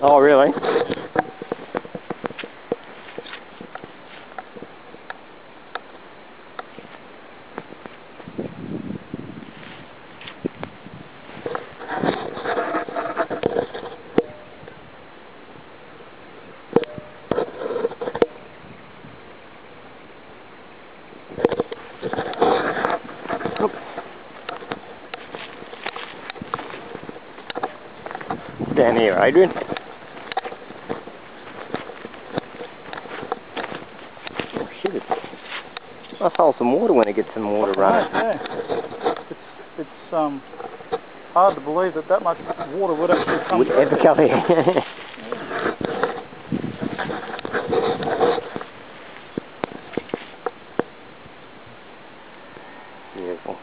Oh, really? Down here, Adrian. Shoot it. I'll some water when it gets some water running. Okay. It's, it's um, hard to believe that that much water would actually come Would ever come here. Beautiful.